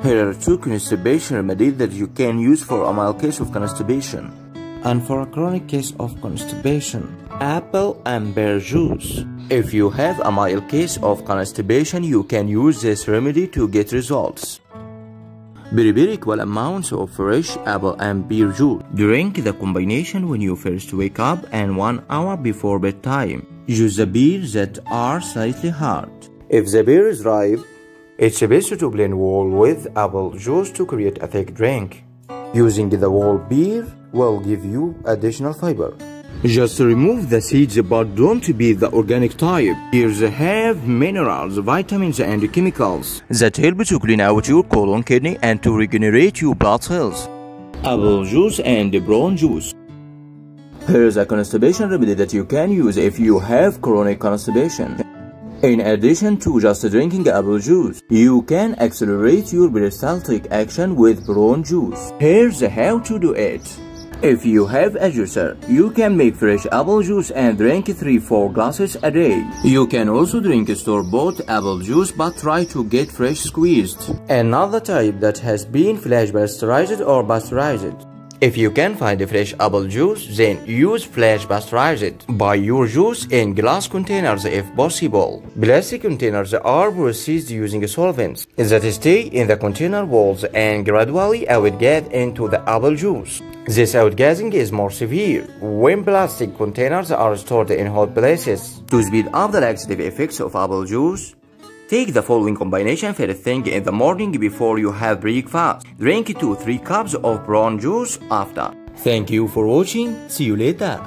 Here are two constipation remedies that you can use for a mild case of constipation. And for a chronic case of constipation, apple and pear juice. If you have a mild case of constipation, you can use this remedy to get results. Prepare equal amounts of fresh apple and pear juice. Drink the combination when you first wake up and one hour before bedtime. Use the beers that are slightly hard. If the beer is ripe, it's best to blend whole with apple juice to create a thick drink. Using the whole beer will give you additional fiber. Just remove the seeds but don't be the organic type. Beers have minerals, vitamins and chemicals that help to clean out your colon kidney and to regenerate your blood cells. Apple juice and brown juice. Here's a constipation remedy that you can use if you have chronic constipation. In addition to just drinking apple juice, you can accelerate your peristaltic action with brown juice. Here's how to do it. If you have a juicer, you can make fresh apple juice and drink 3-4 glasses a day. You can also drink store-bought apple juice but try to get fresh squeezed. Another type that has been flash pasteurized or pasteurized. If you can find fresh apple juice, then use flash pasteurized. Buy your juice in glass containers if possible. Plastic containers are processed using solvents that stay in the container walls and gradually outgas into the apple juice. This outgassing is more severe when plastic containers are stored in hot places. To speed up the laxative effects of apple juice, Take the following combination first thing in the morning before you have breakfast. Drink 2-3 cups of brown juice after. Thank you for watching. See you later.